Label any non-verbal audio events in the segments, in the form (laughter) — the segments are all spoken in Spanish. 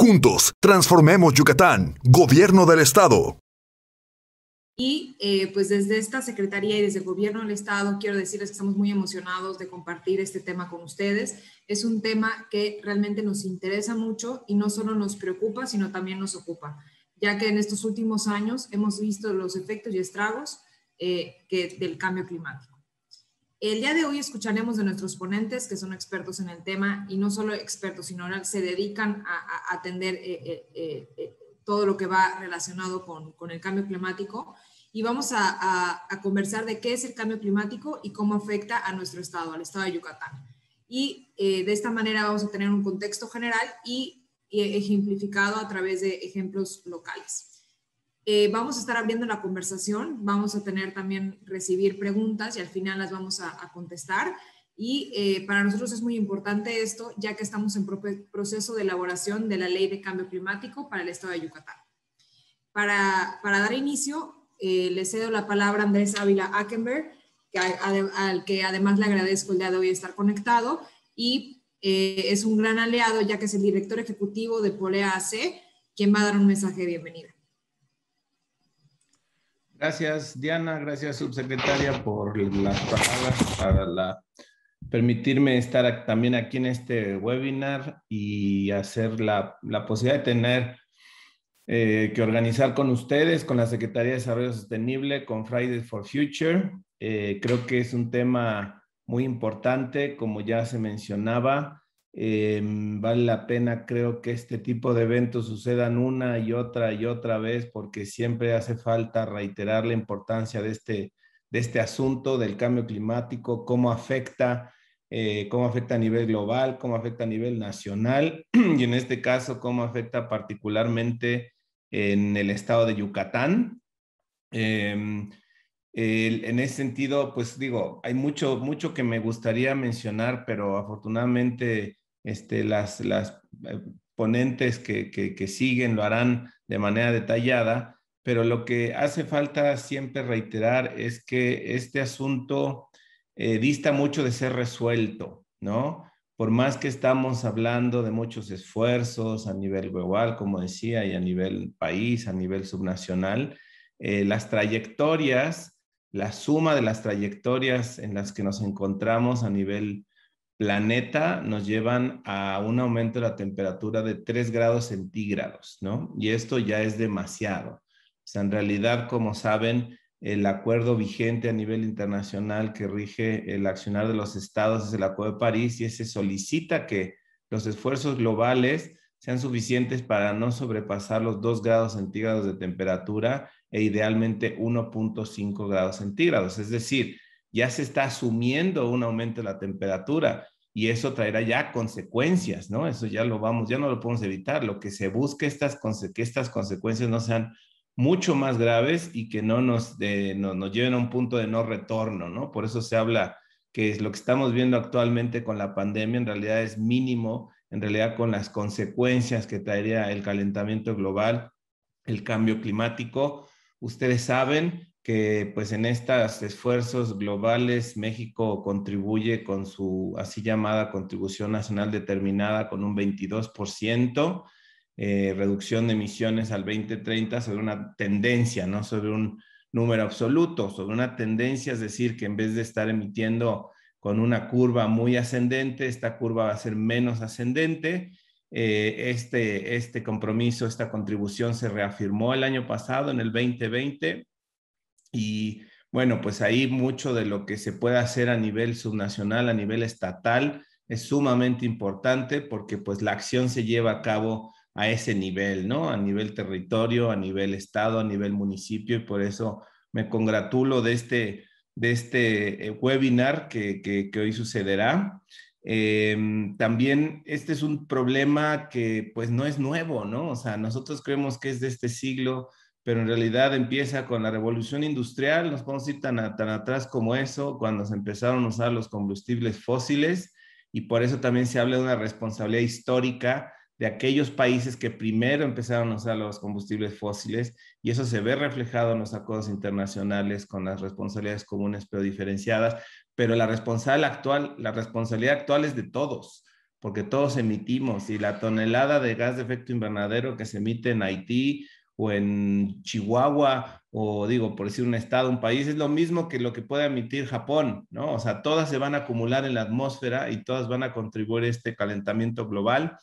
Juntos, transformemos Yucatán, Gobierno del Estado. Y eh, pues desde esta Secretaría y desde el Gobierno del Estado quiero decirles que estamos muy emocionados de compartir este tema con ustedes. Es un tema que realmente nos interesa mucho y no solo nos preocupa, sino también nos ocupa, ya que en estos últimos años hemos visto los efectos y estragos eh, que, del cambio climático. El día de hoy escucharemos de nuestros ponentes que son expertos en el tema y no solo expertos, sino se dedican a, atender eh, todo lo que va relacionado con, el cambio climático y vamos a, conversar de qué es el cambio climático y cómo afecta a nuestro estado, al estado de Yucatán. Y eh, de esta manera vamos a tener un contexto general y, ejemplificado a través de ejemplos locales. Eh, vamos a estar abriendo la conversación, vamos a tener también recibir preguntas y al final las vamos a, contestar. Y eh, para nosotros es muy importante esto, ya que estamos en proceso de elaboración de la ley de cambio climático para el estado de Yucatán. Para, dar inicio, eh, le cedo la palabra a Andrés Ávila Ackenberg, al que además le agradezco el día de hoy estar conectado y eh, es un gran aliado ya que es el director ejecutivo de Polea AC, quien va a dar un mensaje de bienvenida. Gracias, Diana. Gracias, subsecretaria, por las palabras para la, permitirme estar también aquí en este webinar y hacer la, la posibilidad de tener eh, que organizar con ustedes, con la Secretaría de Desarrollo Sostenible, con Fridays for Future. Eh, creo que es un tema muy importante, como ya se mencionaba. Eh, vale la pena, creo que este tipo de eventos sucedan una y otra y otra vez, porque siempre hace falta reiterar la importancia de este, de este asunto del cambio climático, cómo afecta cómo afecta a nivel global, cómo afecta a nivel nacional (clears throat) y en este caso cómo afecta particularmente en el estado de Yucatán. Em, en ese sentido, pues digo, hay mucho, mucho que me gustaría mencionar, pero afortunadamente este, las, las eh, ponentes que, que, siguen lo harán de manera detallada, pero lo que hace falta siempre reiterar es que este asunto eh, dista mucho de ser resuelto, ¿no? por más que estamos hablando de muchos esfuerzos a nivel global, como decía, y a nivel país, a nivel subnacional, eh, las trayectorias, la suma de las trayectorias en las que nos encontramos a nivel planeta nos llevan a un aumento de la temperatura de 3 grados centígrados, ¿no? Y esto ya es demasiado. O sea, en realidad, como saben, el acuerdo vigente a nivel internacional que rige el accionar de los estados es el Acuerdo de París y ese solicita que los esfuerzos globales sean suficientes para no sobrepasar los 2 grados centígrados de temperatura e idealmente 1.5 grados centígrados. Es decir, ya se está asumiendo un aumento de la temperatura y eso traerá ya consecuencias, ¿no? Eso ya lo vamos, ya no lo podemos evitar. Lo que se busca es que estas consecuencias no sean mucho más graves y que no nos, nos lleven a un punto de no retorno, ¿no? Por eso se habla que es lo que estamos viendo actualmente con la pandemia en realidad es mínimo, en realidad con las consecuencias que traería el calentamiento global, el cambio climático. Ustedes saben que pues en estos esfuerzos globales México contribuye con su así llamada contribución nacional determinada con un 22%. Eh, reducción de emisiones al 2030 sobre una tendencia, no sobre un número absoluto, sobre una tendencia, es decir, que en vez de estar emitiendo con una curva muy ascendente, esta curva va a ser menos ascendente. Eh, este, este compromiso, esta contribución se reafirmó el año pasado, en el 2020, y bueno, pues ahí mucho de lo que se puede hacer a nivel subnacional, a nivel estatal, es sumamente importante porque pues la acción se lleva a cabo a ese nivel, ¿no? A nivel territorio, a nivel estado, a nivel municipio, y por eso me congratulo de este, de este eh, webinar que, que, hoy sucederá. Em, también este es un problema que pues no es nuevo, ¿no? O sea, nosotros creemos que es de este siglo, pero en realidad empieza con la revolución industrial, nos podemos ir tan, tan atrás como eso, cuando se empezaron a usar los combustibles fósiles, y por eso también se habla de una responsabilidad histórica de aquellos países que primero empezaron a usar los combustibles fósiles y eso se ve reflejado en los acuerdos internacionales con las responsabilidades comunes pero diferenciadas, pero la responsabilidad actual, la responsabilidad actual es de todos, porque todos emitimos y la tonelada de gas de efecto invernadero que se emite en Haití o en Chihuahua o digo, por decir un estado, un país, es lo mismo que lo que puede emitir Japón, ¿no? O sea, todas se van a acumular en la atmósfera y todas van a contribuir a este calentamiento global.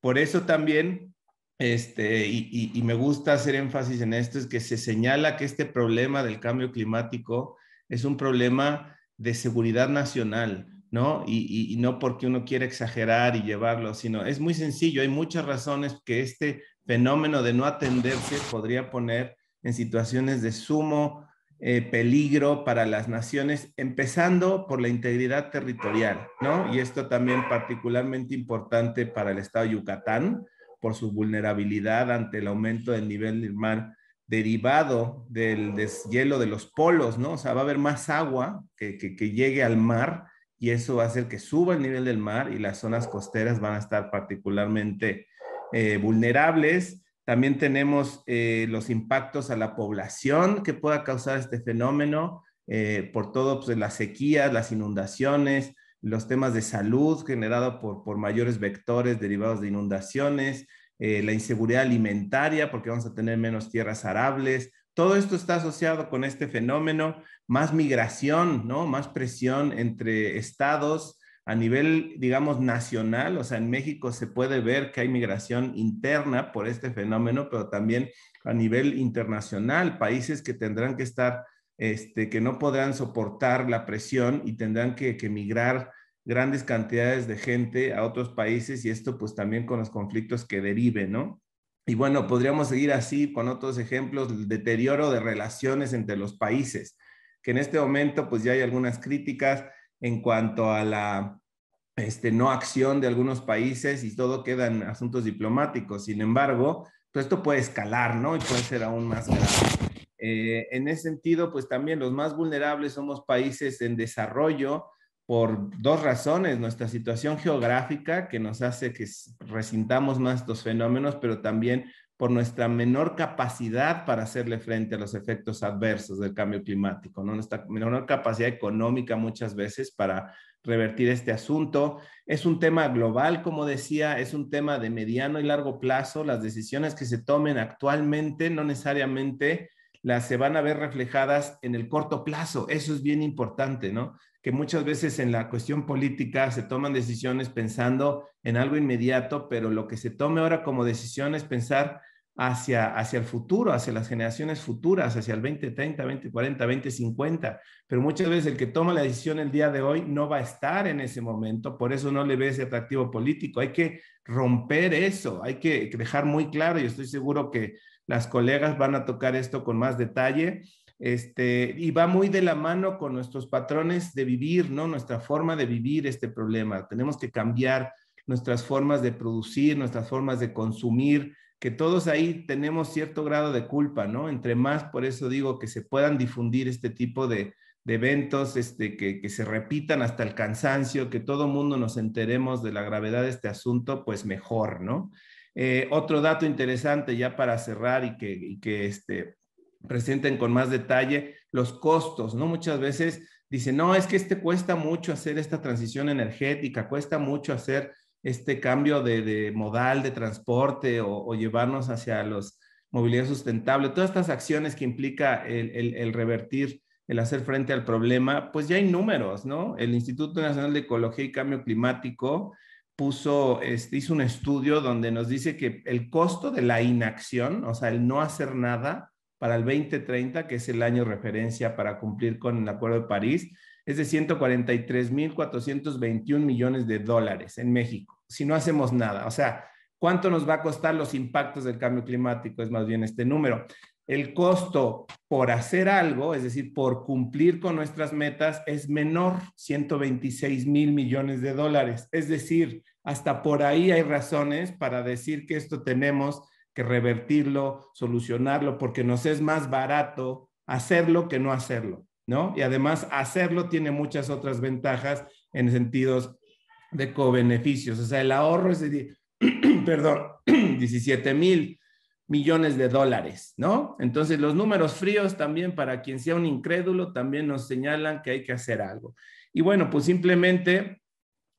Por eso también, este, y, y me gusta hacer énfasis en esto, es que se señala que este problema del cambio climático es un problema de seguridad nacional, ¿no? Y, no porque uno quiera exagerar y llevarlo, sino es muy sencillo. Hay muchas razones que este fenómeno de no atenderse podría poner en situaciones de sumo eh, peligro para las naciones, empezando por la integridad territorial, ¿no? Y esto también particularmente importante para el estado de Yucatán, por su vulnerabilidad ante el aumento del nivel del mar derivado del deshielo de los polos, ¿no? O sea, va a haber más agua que, que, llegue al mar y eso va a hacer que suba el nivel del mar y las zonas costeras van a estar particularmente eh, vulnerables. También tenemos eh, los impactos a la población que pueda causar este fenómeno eh, por todo pues, las sequías, las inundaciones, los temas de salud generados por, por mayores vectores derivados de inundaciones, la inseguridad alimentaria, porque vamos a tener menos tierras arables. Todo esto está asociado con este fenómeno, más migración, ¿no? Más presión entre estados a nivel, digamos, nacional. O sea, en México se puede ver que hay migración interna por este fenómeno, pero también a nivel internacional, países que tendrán que estar, este, que no podrán soportar la presión y tendrán que, que migrar grandes cantidades de gente a otros países y esto pues también con los conflictos que deriven, ¿no? Y bueno, podríamos seguir así con otros ejemplos, el deterioro de relaciones entre los países, que en este momento pues ya hay algunas críticas en cuanto a la este, no acción de algunos países y todo queda en asuntos diplomáticos. Sin embargo, pues esto puede escalar, ¿no? Y puede ser aún más grave. Eh, en ese sentido, pues también los más vulnerables somos países en desarrollo, por dos razones, nuestra situación geográfica que nos hace que resintamos más estos fenómenos, pero también por nuestra menor capacidad para hacerle frente a los efectos adversos del cambio climático, ¿no? nuestra menor capacidad económica muchas veces para revertir este asunto. Es un tema global, como decía, es un tema de mediano y largo plazo. Las decisiones que se tomen actualmente no necesariamente las se van a ver reflejadas en el corto plazo. Eso es bien importante, ¿no? Que muchas veces en la cuestión política se toman decisiones pensando en algo inmediato, pero lo que se tome ahora como decisión es pensar hacia, hacia el futuro, hacia las generaciones futuras, hacia el 2030, 2040, 2050. Pero muchas veces el que toma la decisión el día de hoy no va a estar en ese momento, por eso no le ve ese atractivo político. Hay que romper eso, hay que dejar muy claro, y estoy seguro que las colegas van a tocar esto con más detalle este, y va muy de la mano con nuestros patrones de vivir, ¿no? Nuestra forma de vivir este problema. Tenemos que cambiar nuestras formas de producir, nuestras formas de consumir, que todos ahí tenemos cierto grado de culpa, ¿no? Entre más, por eso digo que se puedan difundir este tipo de, eventos, este, que, se repitan hasta el cansancio, que todo mundo nos enteremos de la gravedad de este asunto, pues mejor, ¿no? Eh, otro dato interesante ya para cerrar y que, y que este, presenten con más detalle los costos, ¿no? Muchas veces dicen, no, es que este cuesta mucho hacer esta transición energética, cuesta mucho hacer este cambio de, modal de transporte o, llevarnos hacia los movilidad sustentable, todas estas acciones que implica el, revertir, el hacer frente al problema, pues ya hay números, ¿no? El Instituto Nacional de Ecología y Cambio Climático puso, este, hizo un estudio donde nos dice que el costo de la inacción, o sea, el no hacer nada, para el 2030, que es el año referencia para cumplir con el Acuerdo de París, es de 143.421 millones de dólares en México, si no hacemos nada. O sea, ¿cuánto nos va a costar los impactos del cambio climático? Es más bien este número. El costo por hacer algo, es decir, por cumplir con nuestras metas, es menor, 126 mil millones de dólares. Es decir, hasta por ahí hay razones para decir que esto tenemos que revertirlo, solucionarlo, porque nos es más barato hacerlo que no hacerlo, ¿no? Y además hacerlo tiene muchas otras ventajas en sentidos de co-beneficios. O sea, el ahorro es de, (clears throat) perdón, (clears throat) 17 mil millones de dólares, ¿no? Entonces, los números fríos también, para quien sea un incrédulo, también nos señalan que hay que hacer algo. Y bueno, pues simplemente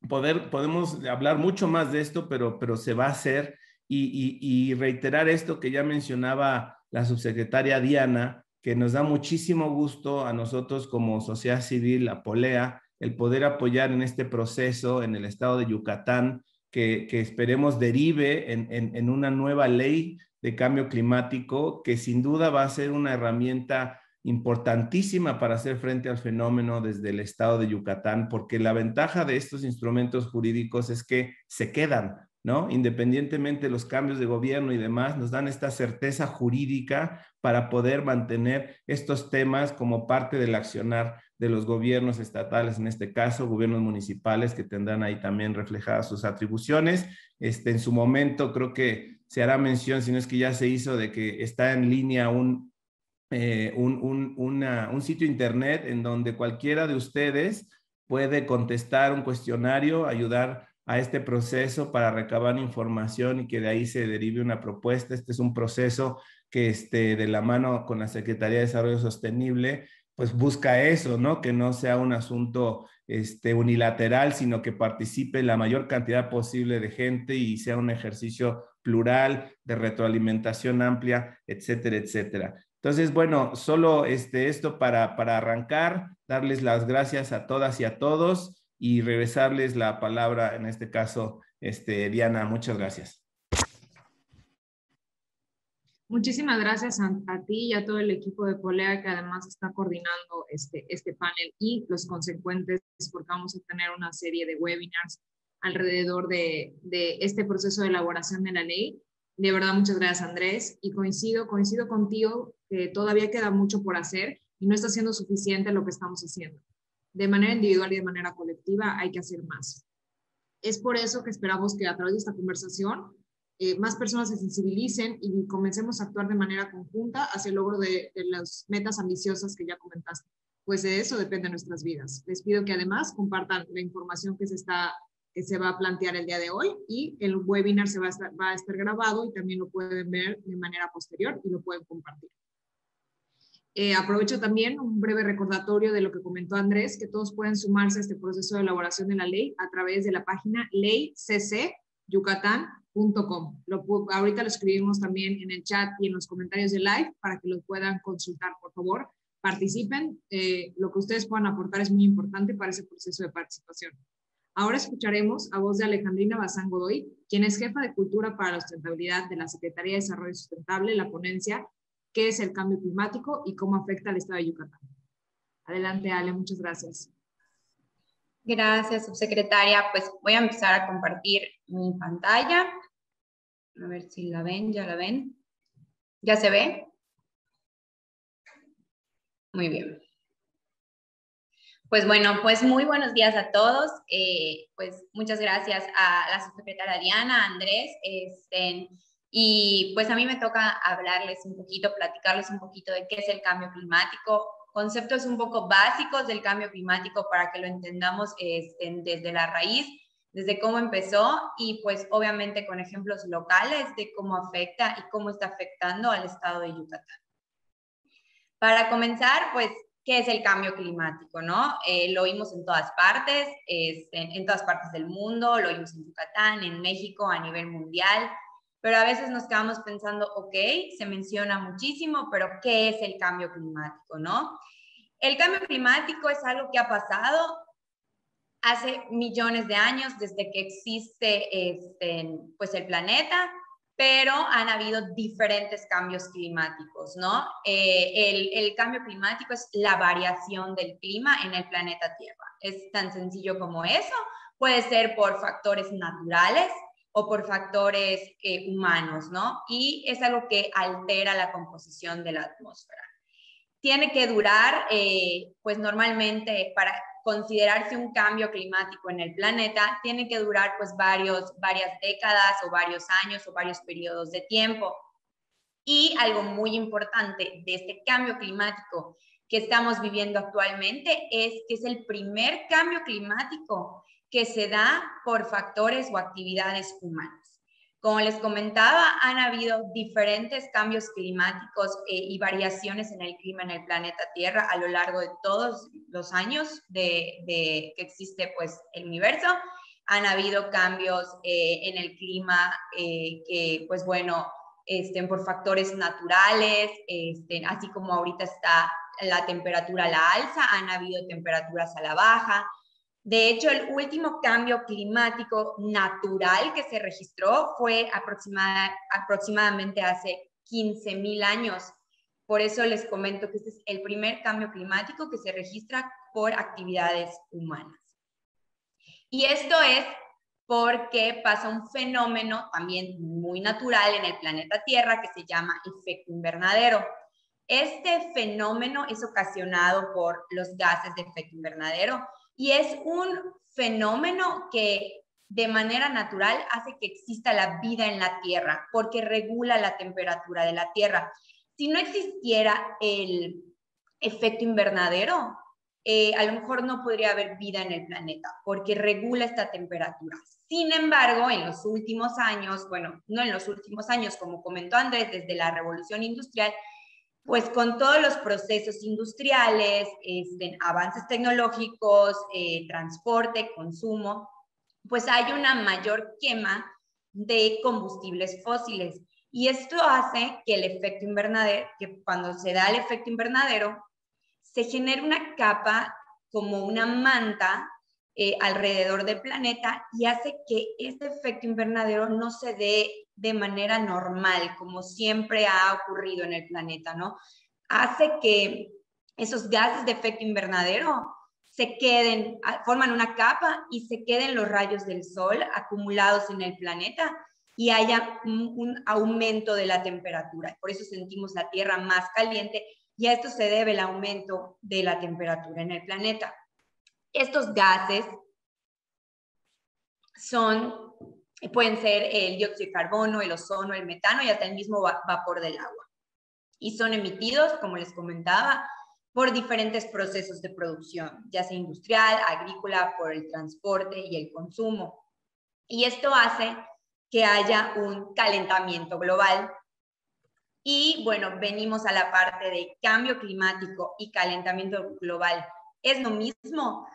poder, podemos hablar mucho más de esto, pero, pero se va a hacer y, reiterar esto que ya mencionaba la subsecretaria Diana, que nos da muchísimo gusto a nosotros como sociedad civil, a Polea, el poder apoyar en este proceso en el estado de Yucatán, que, esperemos derive en, una nueva ley de cambio climático, que sin duda va a ser una herramienta importantísima para hacer frente al fenómeno desde el estado de Yucatán, porque la ventaja de estos instrumentos jurídicos es que se quedan, ¿no? Independientemente de los cambios de gobierno y demás, nos dan esta certeza jurídica para poder mantener estos temas como parte del accionar de los gobiernos estatales, en este caso, gobiernos municipales que tendrán ahí también reflejadas sus atribuciones. Este, en su momento creo que se hará mención, si no es que ya se hizo, de que está en línea un eh, un, sitio internet en donde cualquiera de ustedes puede contestar un cuestionario, ayudar a este proceso para recabar información y que de ahí se derive una propuesta. Este es un proceso que esté de la mano con la Secretaría de Desarrollo Sostenible, pues busca eso, ¿no? Que no sea un asunto este, unilateral, sino que participe la mayor cantidad posible de gente y sea un ejercicio plural, de retroalimentación amplia, etcétera, etcétera. Entonces, bueno, solo este, esto para, para arrancar, darles las gracias a todas y a todos y regresarles la palabra, en este caso, este, Diana, muchas gracias. Muchísimas gracias a, ti y a todo el equipo de Polea que además está coordinando este, este panel y los consecuentes porque vamos a tener una serie de webinars alrededor de, de este proceso de elaboración de la ley de verdad, muchas gracias, Andrés. Y coincido, coincido contigo que todavía queda mucho por hacer y no está siendo suficiente lo que estamos haciendo. De manera individual y de manera colectiva hay que hacer más. Es por eso que esperamos que a través de esta conversación eh, más personas se sensibilicen y comencemos a actuar de manera conjunta hacia el logro de, las metas ambiciosas que ya comentaste. Pues de eso depende nuestras vidas. Les pido que además compartan la información que se está que se va a plantear el día de hoy y el webinar se va a, estar, va a estar grabado y también lo pueden ver de manera posterior y lo pueden compartir. Eh, aprovecho también un breve recordatorio de lo que comentó Andrés, que todos pueden sumarse a este proceso de elaboración de la ley a través de la página leyccyucatán.com. Ahorita lo escribimos también en el chat y en los comentarios de live para que lo puedan consultar, por favor. Participen, eh, lo que ustedes puedan aportar es muy importante para ese proceso de participación. Ahora escucharemos a voz de Alejandrina Bazán Godoy, quien es jefa de Cultura para la Sustentabilidad de la Secretaría de Desarrollo Sustentable, la ponencia ¿Qué es el cambio climático y cómo afecta al estado de Yucatán? Adelante, Ale, muchas gracias. Gracias, subsecretaria. Pues voy a empezar a compartir mi pantalla. A ver si la ven, ya la ven. ¿Ya se ve? Muy bien. Pues bueno, pues muy buenos días a todos. Eh, pues muchas gracias a la subsecretaria Diana, Andrés. Este, y pues a mí me toca hablarles un poquito, platicarles un poquito de qué es el cambio climático, conceptos un poco básicos del cambio climático para que lo entendamos este, desde la raíz, desde cómo empezó y pues obviamente con ejemplos locales de cómo afecta y cómo está afectando al estado de Yucatán. Para comenzar, pues qué es el cambio climático, ¿no? Eh, lo oímos en todas partes, en, todas partes del mundo, lo oímos en Yucatán, en México, a nivel mundial, pero a veces nos quedamos pensando, ok, se menciona muchísimo, pero ¿qué es el cambio climático, no? El cambio climático es algo que ha pasado hace millones de años desde que existe este, pues el planeta pero han habido diferentes cambios climáticos, ¿no? Eh, el, cambio climático es la variación del clima en el planeta Tierra. Es tan sencillo como eso. Puede ser por factores naturales o por factores eh, humanos, ¿no? Y es algo que altera la composición de la atmósfera. Tiene que durar, eh, pues normalmente para considerarse un cambio climático en el planeta, tiene que durar pues varios, varias décadas o varios años o varios periodos de tiempo. Y algo muy importante de este cambio climático que estamos viviendo actualmente es que es el primer cambio climático que se da por factores o actividades humanas. Como les comentaba, han habido diferentes cambios climáticos eh, y variaciones en el clima en el planeta Tierra a lo largo de todos los años de, que existe pues, el universo. han habido cambios eh, en el clima eh, que, pues bueno, estén por factores naturales, este, así como ahorita está la temperatura a la alza, han habido temperaturas a la baja. De hecho, el último cambio climático natural que se registró fue aproximadamente hace 15.000 años. Por eso les comento que este es el primer cambio climático que se registra por actividades humanas. Y esto es porque pasa un fenómeno también muy natural en el planeta Tierra que se llama efecto invernadero. Este fenómeno es ocasionado por los gases de efecto invernadero y es un fenómeno que de manera natural hace que exista la vida en la Tierra porque regula la temperatura de la Tierra. Si no existiera el efecto invernadero, eh, a lo mejor no podría haber vida en el planeta porque regula esta temperatura. Sin embargo, en los últimos años, bueno, no en los últimos años, como comentó Andrés, desde la revolución industrial, pues con todos los procesos industriales, este, avances tecnológicos, eh, transporte, consumo, pues hay una mayor quema de combustibles fósiles. Y esto hace que el efecto invernadero, que cuando se da el efecto invernadero, se genere una capa como una manta eh, alrededor del planeta y hace que este efecto invernadero no se dé de manera normal, como siempre ha ocurrido en el planeta, ¿no? Hace que esos gases de efecto invernadero se queden, forman una capa y se queden los rayos del sol acumulados en el planeta y haya un, aumento de la temperatura. Por eso sentimos la Tierra más caliente y a esto se debe el aumento de la temperatura en el planeta. Estos gases son, pueden ser el dióxido de carbono, el ozono, el metano y hasta el mismo vapor del agua. Y son emitidos, como les comentaba, por diferentes procesos de producción, ya sea industrial, agrícola, por el transporte y el consumo. Y esto hace que haya un calentamiento global. Y bueno, venimos a la parte de cambio climático y calentamiento global. ¿Es lo mismo?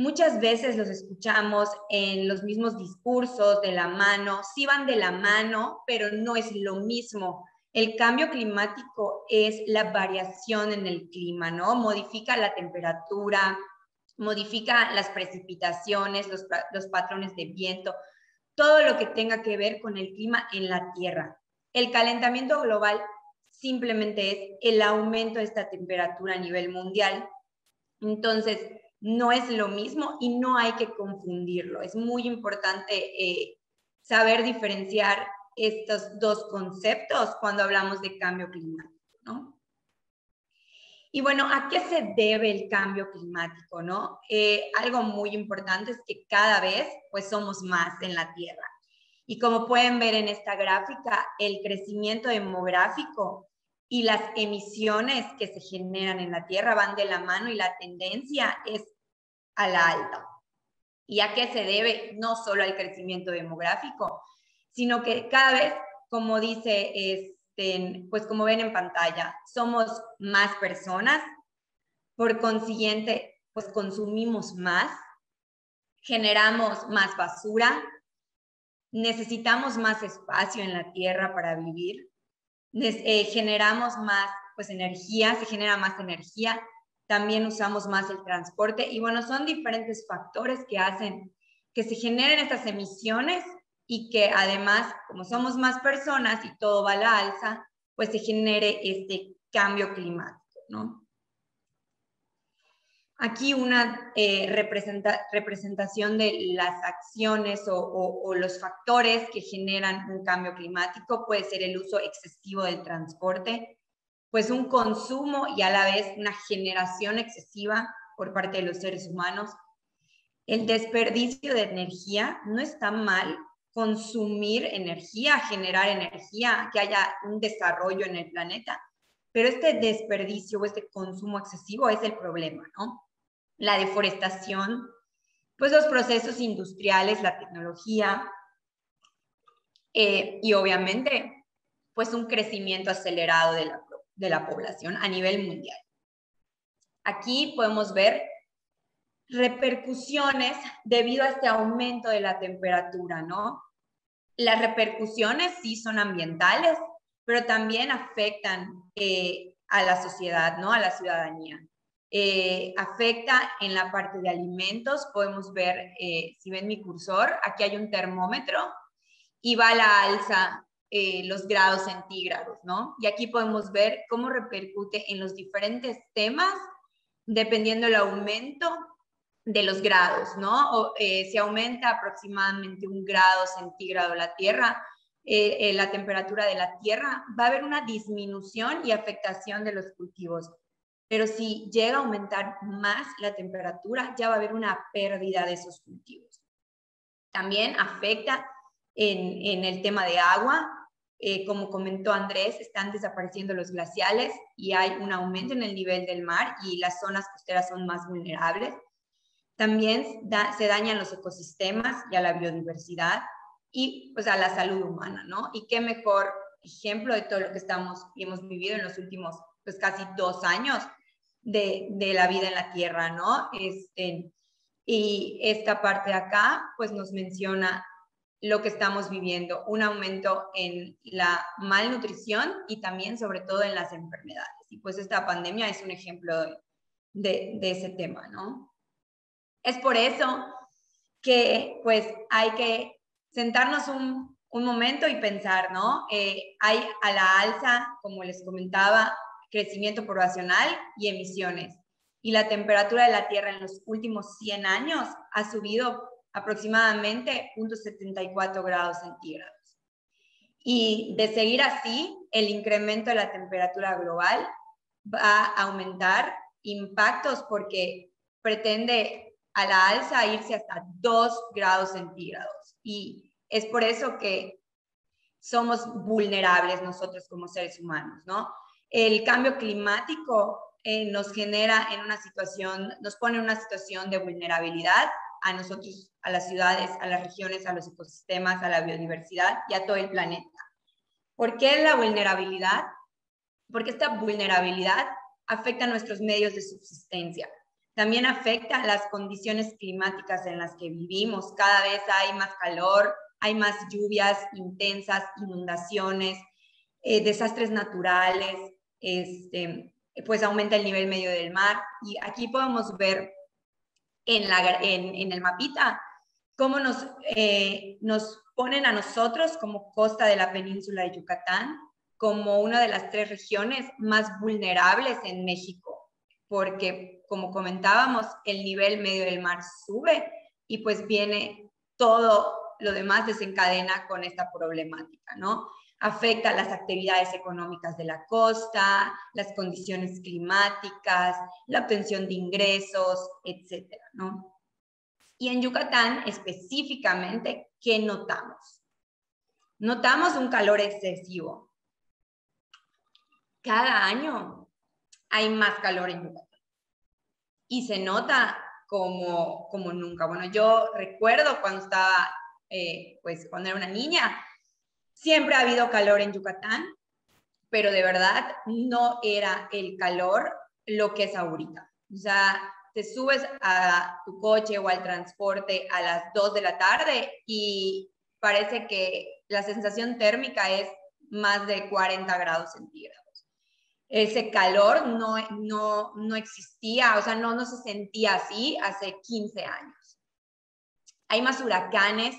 Muchas veces los escuchamos en los mismos discursos de la mano, sí van de la mano, pero no es lo mismo. El cambio climático es la variación en el clima, ¿no? Modifica la temperatura, modifica las precipitaciones, los, los patrones de viento, todo lo que tenga que ver con el clima en la Tierra. El calentamiento global simplemente es el aumento de esta temperatura a nivel mundial. Entonces, no es lo mismo y no hay que confundirlo. Es muy importante eh, saber diferenciar estos dos conceptos cuando hablamos de cambio climático, ¿no? Y bueno, ¿a qué se debe el cambio climático, no? Eh, algo muy importante es que cada vez, pues, somos más en la Tierra. Y como pueden ver en esta gráfica, el crecimiento demográfico y las emisiones que se generan en la Tierra van de la mano y la tendencia es a la alta. ¿Y a qué se debe? No solo al crecimiento demográfico, sino que cada vez, como dice, este, pues como ven en pantalla, somos más personas, por consiguiente, pues consumimos más, generamos más basura, necesitamos más espacio en la tierra para vivir, eh, generamos más pues energía, se genera más energía, también usamos más el transporte y bueno, son diferentes factores que hacen que se generen estas emisiones y que además, como somos más personas y todo va a la alza, pues se genere este cambio climático, ¿no? Aquí una eh, representación de las acciones o, los factores que generan un cambio climático puede ser el uso excesivo del transporte, pues un consumo y a la vez una generación excesiva por parte de los seres humanos. El desperdicio de energía no está mal consumir energía, generar energía, que haya un desarrollo en el planeta, pero este desperdicio o este consumo excesivo es el problema, ¿no? La deforestación, pues los procesos industriales, la tecnología eh, y obviamente pues un crecimiento acelerado de la, de la población a nivel mundial. Aquí podemos ver repercusiones debido a este aumento de la temperatura, ¿no? Las repercusiones sí son ambientales, pero también afectan eh, a la sociedad, ¿no? A la ciudadanía. Eh, afecta en la parte de alimentos, podemos ver, eh, si ven mi cursor, aquí hay un termómetro y va a la alza los grados centígrados, ¿no? Y aquí podemos ver cómo repercute en los diferentes temas dependiendo del aumento de los grados, ¿no? O, eh, si aumenta aproximadamente un grado centígrado la Tierra, eh, eh, la temperatura de la Tierra, va a haber una disminución y afectación de los cultivos. Pero si llega a aumentar más la temperatura, ya va a haber una pérdida de esos cultivos. También afecta en, en el tema de agua. como comentó Andrés, están desapareciendo los glaciales y hay un aumento en el nivel del mar y las zonas costeras son más vulnerables. También se dañan los ecosistemas y a la biodiversidad y pues a la salud humana, ¿no? Y qué mejor ejemplo de todo lo que estamos y hemos vivido en los últimos pues casi dos años de, de la vida en la Tierra, ¿no? Este, y esta parte de acá pues nos menciona lo que estamos viviendo, un aumento en la malnutrición y también sobre todo en las enfermedades. Y pues esta pandemia es un ejemplo de, de ese tema, ¿no? Es por eso que pues hay que sentarnos un, momento y pensar, ¿no? Eh, hay a la alza, como les comentaba, crecimiento poblacional y emisiones. Y la temperatura de la Tierra en los últimos 100 años ha subido aproximadamente 0.74 grados centígrados. Y de seguir así, el incremento de la temperatura global va a aumentar impactos porque pretende a la alza irse hasta 2 grados centígrados. Y es por eso que somos vulnerables nosotros como seres humanos, ¿no? El cambio climático eh, nos genera en una situación, nos pone en una situación de vulnerabilidad a nosotros, a las ciudades, a las regiones, a los ecosistemas, a la biodiversidad y a todo el planeta. ¿Por qué la vulnerabilidad? Porque esta vulnerabilidad afecta a nuestros medios de subsistencia. También afecta las condiciones climáticas en las que vivimos. Cada vez hay más calor, hay más lluvias intensas, inundaciones, eh, desastres naturales, este, pues aumenta el nivel medio del mar. Y aquí podemos ver en, la, en, el mapita cómo nos, eh, nos ponen a nosotros como costa de la península de Yucatán como una de las tres regiones más vulnerables en México, porque como comentábamos, el nivel medio del mar sube y pues viene todo lo demás desencadena con esta problemática, ¿no? Afecta las actividades económicas de la costa, las condiciones climáticas, la obtención de ingresos, etcétera, ¿no? Y en Yucatán específicamente, ¿qué notamos? Notamos un calor excesivo. Cada año hay más calor en Yucatán y se nota como, como nunca. Bueno, yo recuerdo cuando estaba, eh, pues cuando era una niña, siempre ha habido calor en Yucatán, pero de verdad no era el calor lo que es ahorita. O sea, te subes a tu coche o al transporte a las 2 de la tarde y parece que la sensación térmica es más de 40 grados centígrados ese calor no, no, no existía, o sea, no, no se sentía así hace 15 años. Hay más huracanes,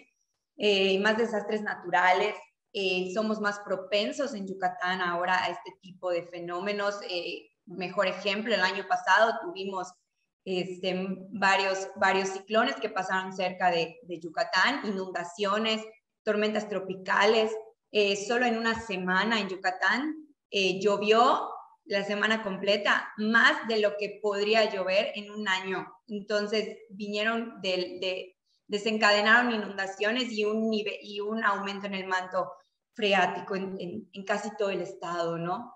eh, más desastres naturales, eh, somos más propensos en Yucatán ahora a este tipo de fenómenos. Eh, mejor ejemplo, el año pasado tuvimos este, varios, varios ciclones que pasaron cerca de, de Yucatán, inundaciones, tormentas tropicales. solo en una semana en Yucatán llovió la semana completa, más de lo que podría llover en un año. Entonces vinieron de, desencadenaron inundaciones y un, y un aumento en el manto freático en, casi todo el estado, ¿no?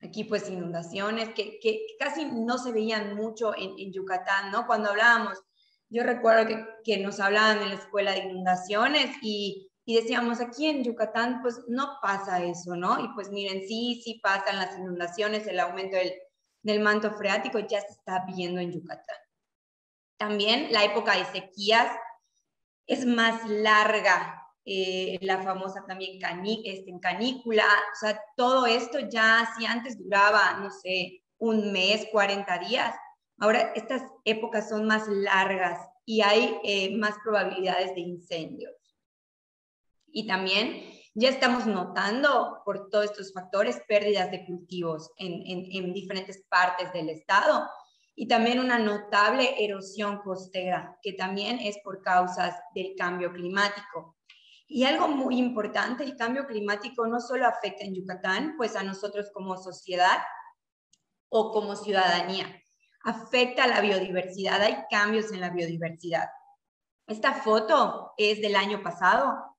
Aquí pues inundaciones que, casi no se veían mucho en, en, Yucatán, ¿no? Cuando hablábamos, yo recuerdo que, que nos hablaban en la escuela de inundaciones y y decíamos, aquí en Yucatán, pues no pasa eso, ¿no? Y pues miren, sí, sí pasan las inundaciones, el aumento del, del manto freático ya se está viendo en Yucatán. También la época de sequías es más larga, eh, la famosa también este, canícula, o sea, todo esto ya si antes duraba, no sé, un mes, 40 días, ahora estas épocas son más largas y hay eh, más probabilidades de incendios. Y también ya estamos notando por todos estos factores pérdidas de cultivos en, en diferentes partes del estado y también una notable erosión costera, que también es por causas del cambio climático. Y algo muy importante, el cambio climático no solo afecta en Yucatán, pues a nosotros como sociedad o como ciudadanía, afecta a la biodiversidad, hay cambios en la biodiversidad. Esta foto es del año pasado,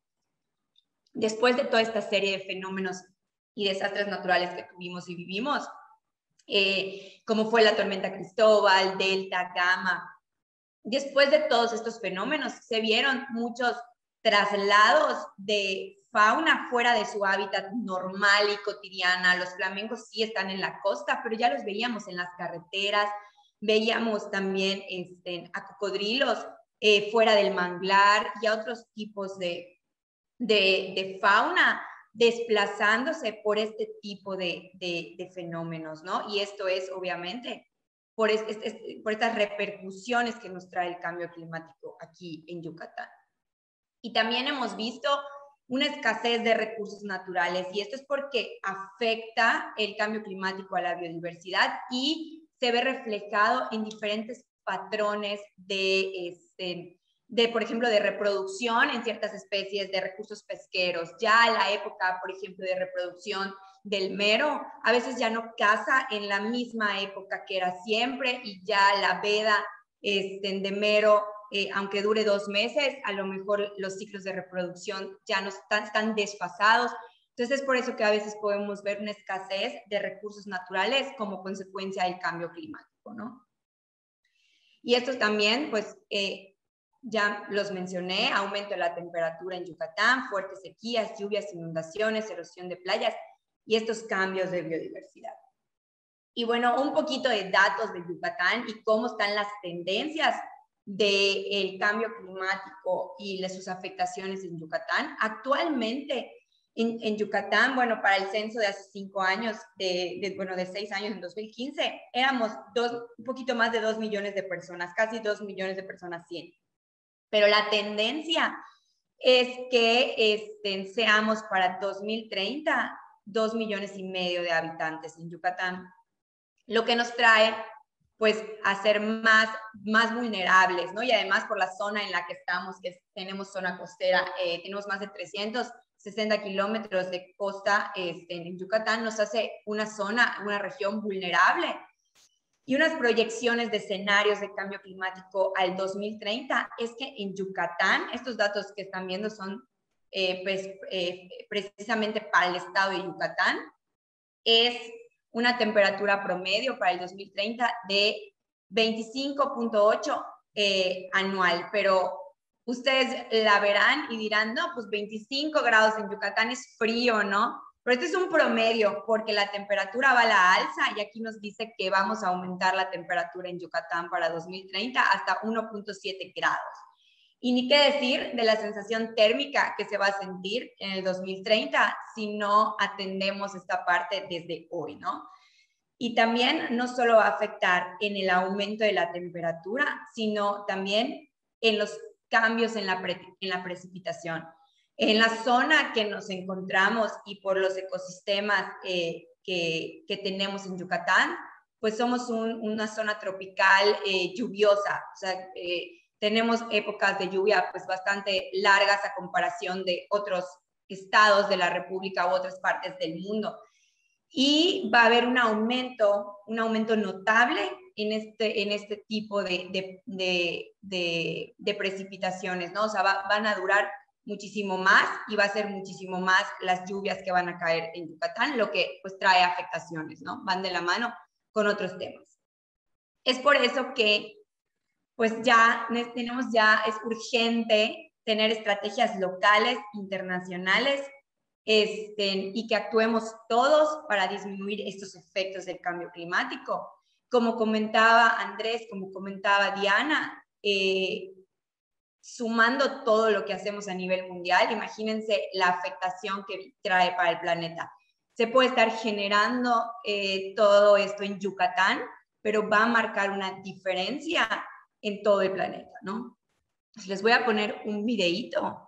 después de toda esta serie de fenómenos y desastres naturales que tuvimos y vivimos, eh, como fue la tormenta Cristóbal, Delta, Gamma. Después de todos estos fenómenos, se vieron muchos traslados de fauna fuera de su hábitat normal y cotidiana. Los flamencos sí están en la costa, pero ya los veíamos en las carreteras. Veíamos también este, a cocodrilos eh, fuera del manglar y a otros tipos de, fauna desplazándose por este tipo de, fenómenos, ¿no? Y esto es obviamente por, por estas repercusiones que nos trae el cambio climático aquí en Yucatán. Y también hemos visto una escasez de recursos naturales y esto es porque afecta el cambio climático a la biodiversidad y se ve reflejado en diferentes patrones de, este, de, por ejemplo, de reproducción en ciertas especies de recursos pesqueros. Ya la época, por ejemplo, de reproducción del mero, a veces ya no caza en la misma época que era siempre y ya la veda este, de mero, eh, aunque dure dos meses, a lo mejor los ciclos de reproducción ya no están, están desfasados. Entonces es por eso que a veces podemos ver una escasez de recursos naturales como consecuencia del cambio climático, ¿no? Y esto también, pues, eh, ya los mencioné, aumento de la temperatura en Yucatán, fuertes sequías, lluvias, inundaciones, erosión de playas y estos cambios de biodiversidad. Y bueno, un poquito de datos de Yucatán y cómo están las tendencias del cambio climático y de sus afectaciones en Yucatán. Actualmente en, Yucatán, bueno, para el censo de hace cinco años, de, bueno, de seis años en 2015, éramos dos, un poquito más de dos millones de personas, casi dos millones de personas, cien. Pero la tendencia es que este, seamos para 2030 dos millones y medio de habitantes en Yucatán, lo que nos trae pues a ser más, más vulnerables, ¿no? Y además por la zona en la que estamos, que tenemos zona costera, eh, tenemos más de 360 kilómetros de costa este, en Yucatán, nos hace una zona, una región vulnerable y unas proyecciones de escenarios de cambio climático al 2030 es que en Yucatán, estos datos que están viendo son eh, pues, eh, precisamente para el estado de Yucatán, es una temperatura promedio para el 2030 de 25.8 eh, anual, pero ustedes la verán y dirán, no, pues 25 grados en Yucatán es frío, ¿no? Pero este es un promedio porque la temperatura va a la alza y aquí nos dice que vamos a aumentar la temperatura en Yucatán para 2030 hasta 1.7 grados. Y ni qué decir de la sensación térmica que se va a sentir en el 2030 si no atendemos esta parte desde hoy, ¿no? Y también no solo va a afectar en el aumento de la temperatura, sino también en los cambios en la, en la precipitación. En la zona que nos encontramos y por los ecosistemas eh, que, tenemos en Yucatán, pues somos una zona tropical eh, lluviosa, o sea, eh, tenemos épocas de lluvia pues bastante largas a comparación de otros estados de la República u otras partes del mundo. Y va a haber un aumento, un aumento notable en este, en este tipo de, de, precipitaciones, ¿no? O sea, van a durar muchísimo más y va a ser muchísimo más las lluvias que van a caer en Yucatán, lo que pues trae afectaciones, ¿no? Van de la mano con otros temas. Es por eso que pues ya tenemos ya, es urgente tener estrategias locales, internacionales, este, y que actuemos todos para disminuir estos efectos del cambio climático. Como comentaba Andrés, como comentaba Diana, eh, sumando todo lo que hacemos a nivel mundial, imagínense la afectación que trae para el planeta. Se puede estar generando eh, todo esto en Yucatán, pero va a marcar una diferencia en todo el planeta, ¿no? Les voy a poner un videíto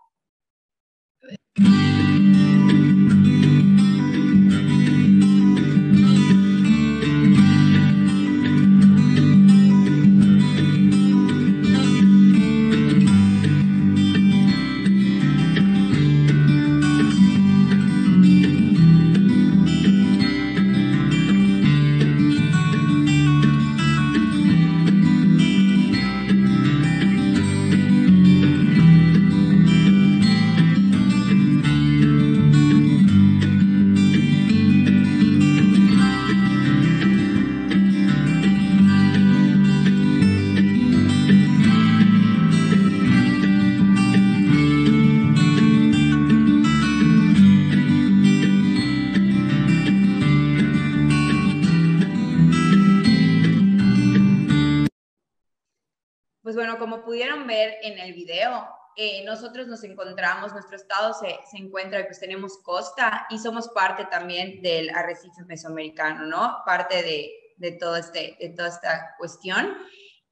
en el video, eh, nosotros nos encontramos, nuestro estado se, se encuentra, pues tenemos costa y somos parte también del arrecife mesoamericano, ¿no? Parte de, de, todo este, de toda esta cuestión.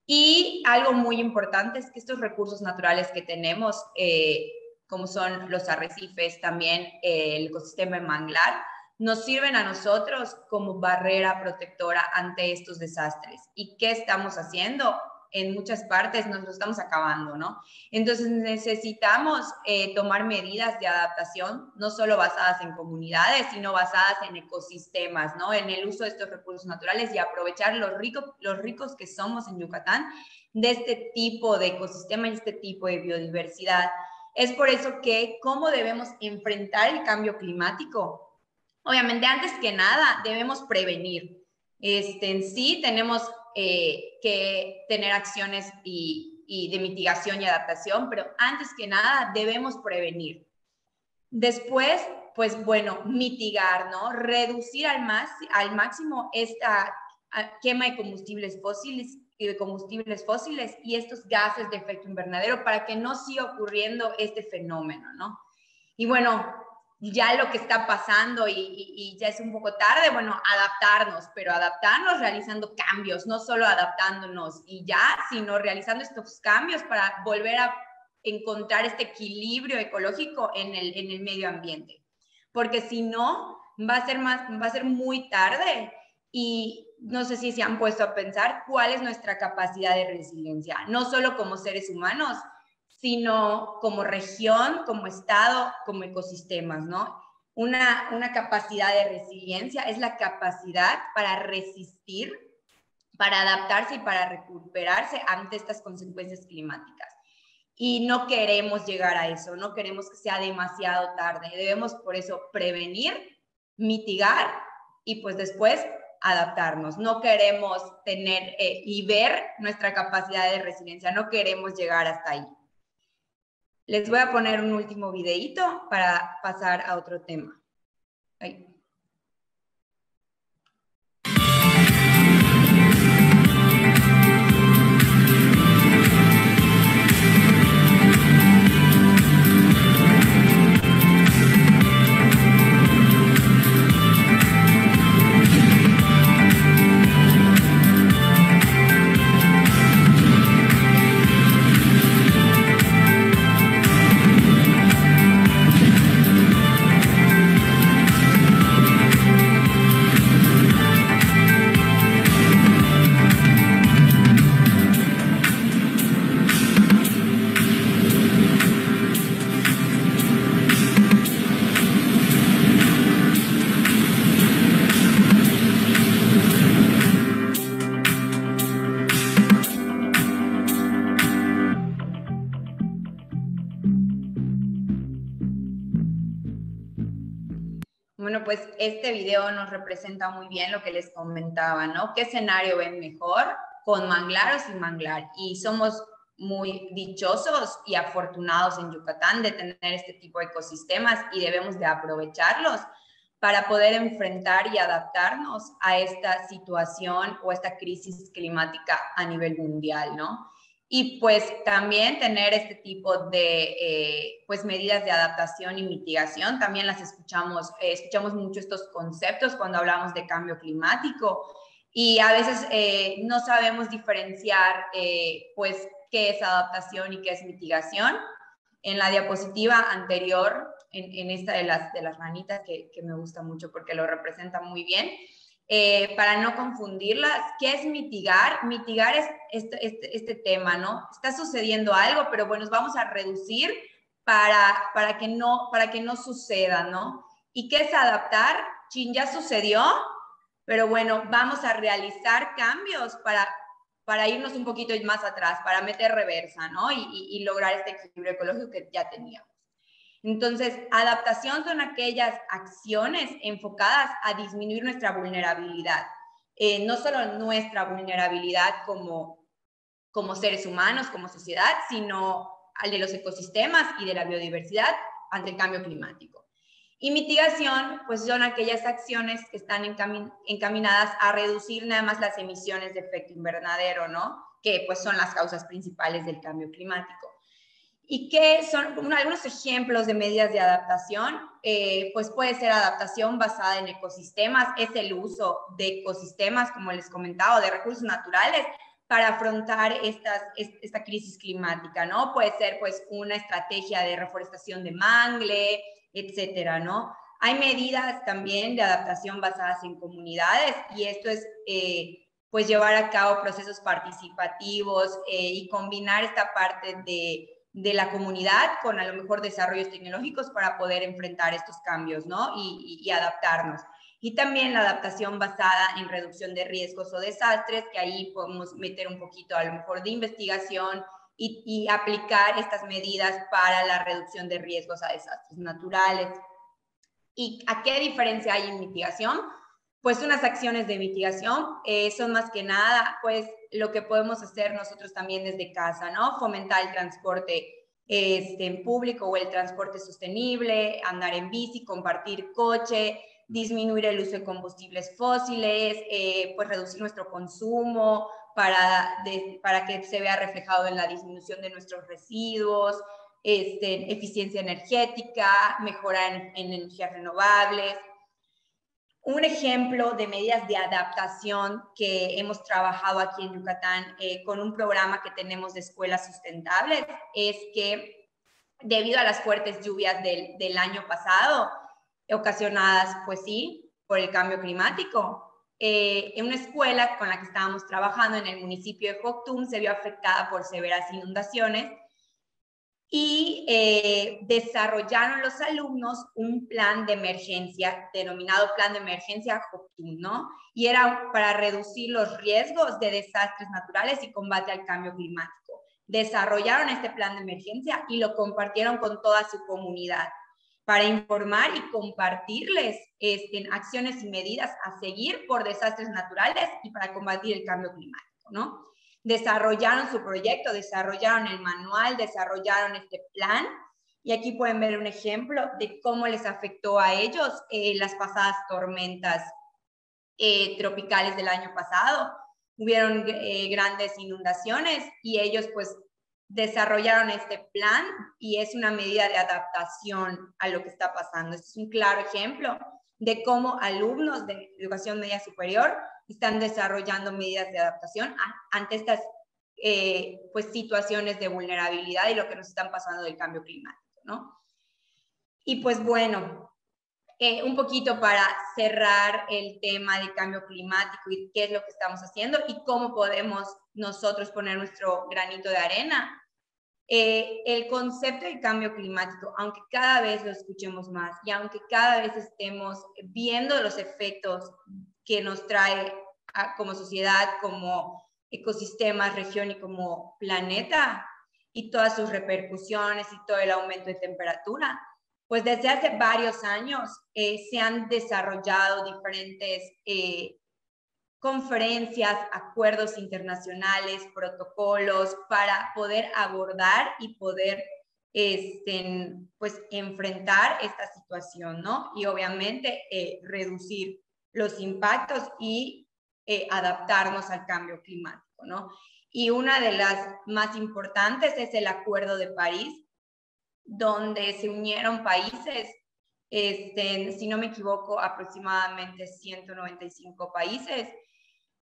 Y algo muy importante es que estos recursos naturales que tenemos, eh, como son los arrecifes, también el ecosistema manglar, nos sirven a nosotros como barrera protectora ante estos desastres. ¿Y qué estamos haciendo? En muchas partes nos lo estamos acabando, ¿no? Entonces necesitamos eh, tomar medidas de adaptación, no solo basadas en comunidades, sino basadas en ecosistemas, ¿no? En el uso de estos recursos naturales y aprovechar los, rico, los ricos que somos en Yucatán de este tipo de ecosistema y este tipo de biodiversidad. Es por eso que cómo debemos enfrentar el cambio climático. Obviamente, antes que nada, debemos prevenir. Este, en sí, tenemos eh, que tener acciones y, de mitigación y adaptación, pero antes que nada debemos prevenir. Después, pues bueno, mitigar, ¿no? Reducir al, más, al máximo esta quema de combustibles fósiles y de combustibles fósiles y estos gases de efecto invernadero para que no siga ocurriendo este fenómeno, ¿no? Y bueno, ya lo que está pasando y, ya es un poco tarde, bueno, adaptarnos, pero adaptarnos realizando cambios, no solo adaptándonos y ya, sino realizando estos cambios para volver a encontrar este equilibrio ecológico en el, en el medio ambiente. Porque si no, va a ser más, va a ser muy tarde y no sé si se han puesto a pensar cuál es nuestra capacidad de resiliencia, no solo como seres humanos, sino como región, como estado, como ecosistemas, ¿no? Una, una capacidad de resiliencia es la capacidad para resistir, para adaptarse y para recuperarse ante estas consecuencias climáticas. Y no queremos llegar a eso, no queremos que sea demasiado tarde. Debemos por eso prevenir, mitigar y pues después adaptarnos. No queremos tener eh, y ver nuestra capacidad de resiliencia, no queremos llegar hasta ahí. Les voy a poner un último videíto para pasar a otro tema. Pues este video nos representa muy bien lo que les comentaba, ¿no? ¿Qué escenario ven mejor con manglar o sin manglar? Y somos muy dichosos y afortunados en Yucatán de tener este tipo de ecosistemas y debemos de aprovecharlos para poder enfrentar y adaptarnos a esta situación o esta crisis climática a nivel mundial, ¿no? Y pues también tener este tipo de eh, pues medidas de adaptación y mitigación. También las escuchamos, eh, escuchamos mucho estos conceptos cuando hablamos de cambio climático y a veces eh, no sabemos diferenciar pues qué es adaptación y qué es mitigación. En la diapositiva anterior, en, esta de las, de las ranitas que, que me gusta mucho porque lo representa muy bien, para no confundirlas. ¿Qué es mitigar? Mitigar es este, este, este, tema, ¿no? Está sucediendo algo, pero bueno, vamos a reducir para, para, que no, para que no suceda, ¿no? ¿Y qué es adaptar? Chin, ya sucedió, pero bueno, vamos a realizar cambios para, para irnos un poquito más atrás, para meter reversa, ¿no? Y, y lograr este equilibrio ecológico que ya teníamos. Entonces, adaptación son aquellas acciones enfocadas a disminuir nuestra vulnerabilidad. Eh, no solo nuestra vulnerabilidad como, como seres humanos, como sociedad, sino al de los ecosistemas y de la biodiversidad ante el cambio climático. Y mitigación, pues son aquellas acciones que están encaminadas a reducir nada más las emisiones de efecto invernadero, ¿no? Que pues son las causas principales del cambio climático. ¿Y qué son algunos ejemplos de medidas de adaptación? Eh, pues puede ser adaptación basada en ecosistemas, es el uso de ecosistemas, como les comentaba, de recursos naturales para afrontar esta crisis climática, ¿no? Puede ser pues una estrategia de reforestación de mangle, etcétera, ¿no? Hay medidas también de adaptación basadas en comunidades y esto es eh, pues llevar a cabo procesos participativos eh, y combinar esta parte de la comunidad con a lo mejor desarrollos tecnológicos para poder enfrentar estos cambios, ¿no? Y, adaptarnos. Y también la adaptación basada en reducción de riesgos o desastres, que ahí podemos meter un poquito a lo mejor de investigación y, y aplicar estas medidas para la reducción de riesgos a desastres naturales. ¿Y a qué diferencia hay en mitigación? Pues unas acciones de mitigación eh, son más que nada, pues lo que podemos hacer nosotros también desde casa, ¿no? Fomentar el transporte este, en público o el transporte sostenible, andar en bici, compartir coche, disminuir el uso de combustibles fósiles, eh, pues reducir nuestro consumo para, para que se vea reflejado en la disminución de nuestros residuos, este, eficiencia energética, mejorar en energías renovables, un ejemplo de medidas de adaptación que hemos trabajado aquí en Yucatán eh, con un programa que tenemos de escuelas sustentables es que debido a las fuertes lluvias del, del año pasado, ocasionadas, pues sí, por el cambio climático, eh, en una escuela con la que estábamos trabajando en el municipio de Joctum se vio afectada por severas inundaciones y eh, desarrollaron los alumnos un plan de emergencia denominado Plan de Emergencia JOCTUM, ¿no? Y era para reducir los riesgos de desastres naturales y combate al cambio climático. Desarrollaron este plan de emergencia y lo compartieron con toda su comunidad para informar y compartirles este, acciones y medidas a seguir por desastres naturales y para combatir el cambio climático, ¿no? desarrollaron su proyecto, desarrollaron el manual, desarrollaron este plan. Y aquí pueden ver un ejemplo de cómo les afectó a ellos eh, las pasadas tormentas eh, tropicales del año pasado. Hubieron eh, grandes inundaciones y ellos pues desarrollaron este plan y es una medida de adaptación a lo que está pasando. Este es un claro ejemplo de cómo alumnos de educación media superior están desarrollando medidas de adaptación ante estas eh, pues, situaciones de vulnerabilidad y lo que nos están pasando del cambio climático, ¿no? Y pues bueno, eh, un poquito para cerrar el tema de cambio climático y qué es lo que estamos haciendo y cómo podemos nosotros poner nuestro granito de arena. Eh, el concepto del cambio climático, aunque cada vez lo escuchemos más y aunque cada vez estemos viendo los efectos que nos trae como sociedad, como ecosistemas, región y como planeta y todas sus repercusiones y todo el aumento de temperatura. Pues desde hace varios años eh, se han desarrollado diferentes eh, conferencias, acuerdos internacionales, protocolos para poder abordar y poder este, pues, enfrentar esta situación, ¿no? Y obviamente eh, reducir los impactos y eh, adaptarnos al cambio climático, ¿no? y una de las más importantes es el Acuerdo de París, donde se unieron países, este, si no me equivoco, aproximadamente 195 países,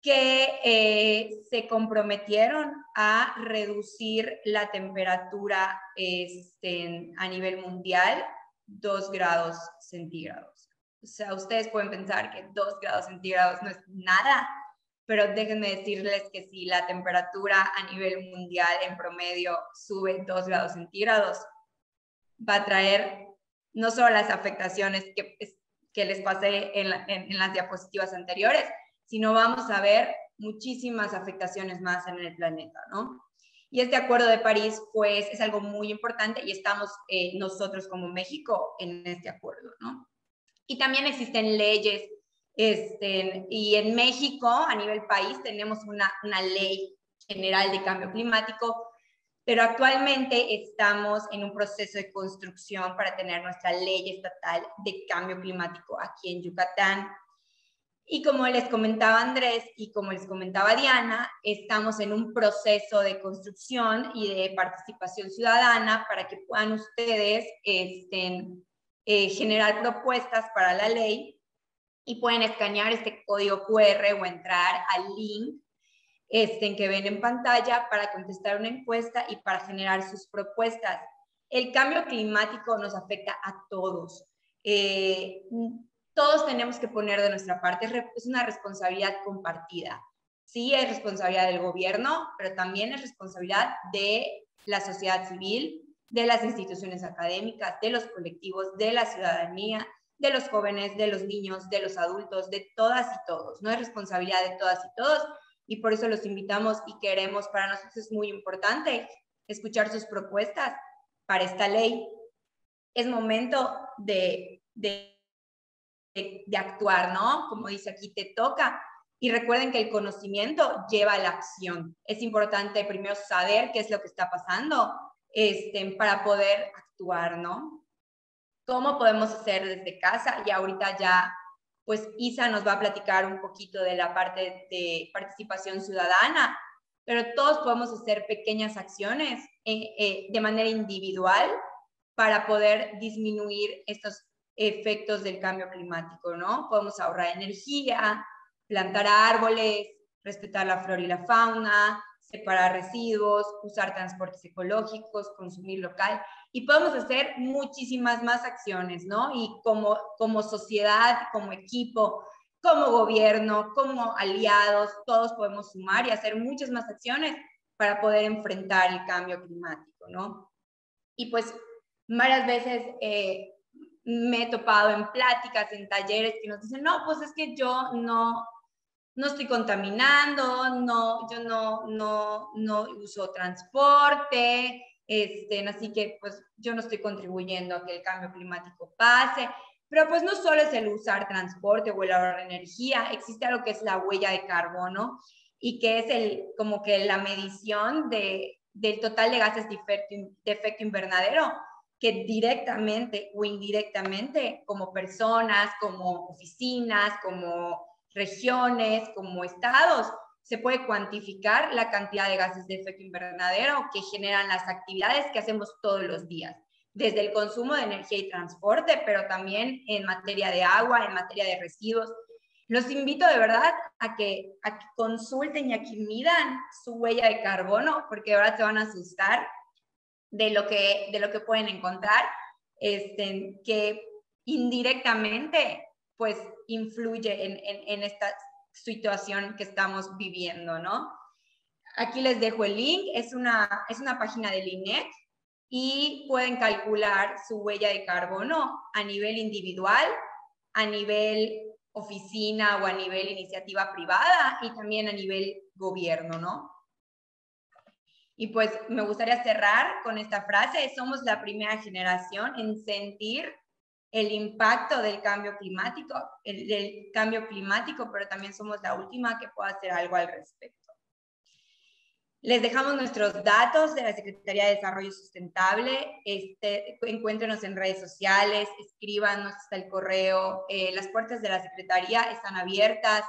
que eh, se comprometieron a reducir la temperatura este, a nivel mundial 2 grados centígrados. O sea, ustedes pueden pensar que 2 grados centígrados no es nada, pero déjenme decirles que si la temperatura a nivel mundial en promedio sube 2 grados centígrados, va a traer no solo las afectaciones que, que les pasé en, en las diapositivas anteriores, sino vamos a ver muchísimas afectaciones más en el planeta, ¿no? Y este Acuerdo de París, pues, es algo muy importante y estamos eh, nosotros como México en este acuerdo, ¿no? Y también existen leyes, este, y en México, a nivel país, tenemos una, una ley general de cambio climático, pero actualmente estamos en un proceso de construcción para tener nuestra ley estatal de cambio climático aquí en Yucatán. Y como les comentaba Andrés y como les comentaba Diana, estamos en un proceso de construcción y de participación ciudadana para que puedan ustedes eh, generar propuestas para la ley y pueden escanear este código QR o entrar al link este, que ven en pantalla para contestar una encuesta y para generar sus propuestas. El cambio climático nos afecta a todos. Eh, todos tenemos que poner de nuestra parte, es una responsabilidad compartida. Sí es responsabilidad del gobierno, pero también es responsabilidad de la sociedad civil, de las instituciones académicas, de los colectivos, de la ciudadanía, de los jóvenes, de los niños, de los adultos, de todas y todos. No es responsabilidad de todas y todos y por eso los invitamos y queremos, para nosotros es muy importante escuchar sus propuestas para esta ley. Es momento de, de de, actuar, ¿no? Como dice aquí, te toca. Y recuerden que el conocimiento lleva a la acción. Es importante primero saber qué es lo que está pasando este, para poder actuar, ¿no? ¿Cómo podemos hacer desde casa? Y ahorita ya, pues Isa nos va a platicar un poquito de la parte de participación ciudadana, pero todos podemos hacer pequeñas acciones eh, eh, de manera individual para poder disminuir estos efectos del cambio climático, ¿no? Podemos ahorrar energía, plantar árboles, respetar la flora y la fauna, separar residuos, usar transportes ecológicos, consumir local y podemos hacer muchísimas más acciones, ¿no? Y como, como sociedad, como equipo, como gobierno, como aliados, todos podemos sumar y hacer muchas más acciones para poder enfrentar el cambio climático, ¿no? Y pues varias veces eh, me he topado en pláticas, en talleres que nos dicen, no, pues es que yo no, no estoy contaminando, no, yo no, no, no uso transporte, este, así que pues yo no estoy contribuyendo a que el cambio climático pase. Pero pues no solo es el usar transporte o el ahorrar energía, existe algo que es la huella de carbono y que es el, como que la medición de, del total de gases de efecto invernadero que directamente o indirectamente, como personas, como oficinas, como regiones, como estados, se puede cuantificar la cantidad de gases de efecto invernadero que generan las actividades que hacemos todos los días, desde el consumo de energía y transporte, pero también en materia de agua, en materia de residuos. Los invito de verdad a que, a que consulten y a que midan su huella de carbono, porque ahora se van a asustar de lo que, de lo que pueden encontrar, este, que indirectamente pues influye en, en, esta situación que estamos viviendo, ¿no? Aquí les dejo el link, es una, es una página del INEC y pueden calcular su huella de carbono a nivel individual, a nivel oficina o a nivel iniciativa privada y también a nivel gobierno, ¿no? Y pues me gustaría cerrar con esta frase, somos la primera generación en sentir el impacto del cambio climático, el, del cambio climático, pero también somos la última que pueda hacer algo al respecto. Les dejamos nuestros datos de la Secretaría de Desarrollo Sustentable. Este, encuéntrenos en redes sociales, escríbanos hasta el correo. Eh, las puertas de la Secretaría están abiertas